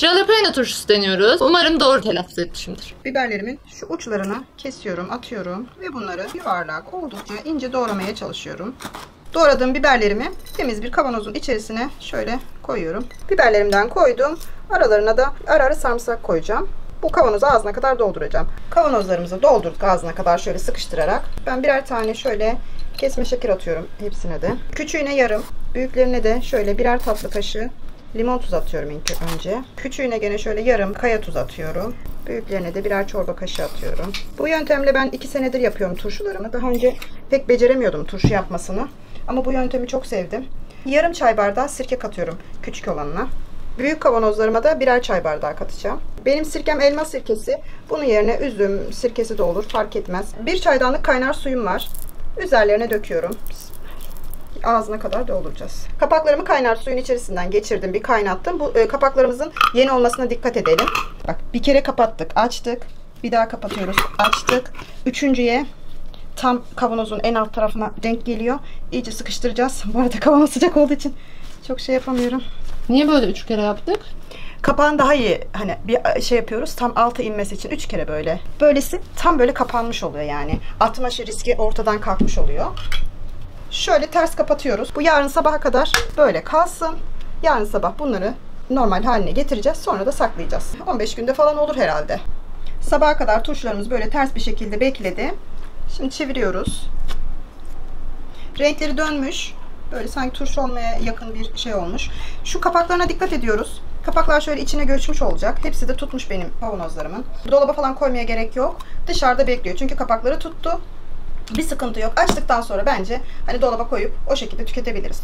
Jalapeno turşusu deniyoruz. Umarım doğru telaffuz etmişimdir. Biberlerimin şu uçlarını kesiyorum, atıyorum ve bunları yuvarlak oldukça ince doğramaya çalışıyorum. Doğradığım biberlerimi temiz bir kavanozun içerisine şöyle koyuyorum. Biberlerimden koydum. Aralarına da ara ara sarımsak koyacağım. Bu kavanozu ağzına kadar dolduracağım. Kavanozlarımızı doldurduk ağzına kadar şöyle sıkıştırarak. Ben birer tane şöyle kesme şeker atıyorum hepsine de. Küçüğüne yarım, büyüklerine de şöyle birer tatlı kaşığı limon tuz atıyorum ilk önce. Küçüğüne gene şöyle yarım kaya tuz atıyorum. Büyüklerine de birer çorba kaşığı atıyorum. Bu yöntemle ben iki senedir yapıyorum turşularımı. Daha önce pek beceremiyordum turşu yapmasını. Ama bu yöntemi çok sevdim. Yarım çay bardağı sirke katıyorum küçük olanına. Büyük kavanozlarıma da birer çay bardağı katacağım. Benim sirkem elma sirkesi. Bunun yerine üzüm sirkesi de olur fark etmez. Bir çaydanlık kaynar suyum var. Üzerlerine döküyorum. Ağzına kadar dolduracağız. Kapaklarımı kaynar suyun içerisinden geçirdim. Bir kaynattım. Bu e, kapaklarımızın yeni olmasına dikkat edelim. Bak bir kere kapattık, açtık. Bir daha kapatıyoruz, açtık. Üçüncüye tam kavanozun en alt tarafına denk geliyor. İyice sıkıştıracağız. Bu arada kavanoz sıcak olduğu için çok şey yapamıyorum. Niye böyle üç kere yaptık? Kapağın daha iyi hani bir şey yapıyoruz tam alta inmesi için üç kere böyle. Böylesi tam böyle kapanmış oluyor yani. Atma riski ortadan kalkmış oluyor. Şöyle ters kapatıyoruz. Bu yarın sabaha kadar böyle kalsın. Yarın sabah bunları normal haline getireceğiz. Sonra da saklayacağız. 15 günde falan olur herhalde. Sabaha kadar turşularımız böyle ters bir şekilde bekledi. Şimdi çeviriyoruz. Renkleri dönmüş. Böyle sanki turşu olmaya yakın bir şey olmuş. Şu kapaklarına dikkat ediyoruz. Kapaklar şöyle içine göçmüş olacak. Hepsi de tutmuş benim kavanozlarımın. Dolaba falan koymaya gerek yok. Dışarıda bekliyor. Çünkü kapakları tuttu. Bir sıkıntı yok. Açtıktan sonra bence hani dolaba koyup o şekilde tüketebiliriz.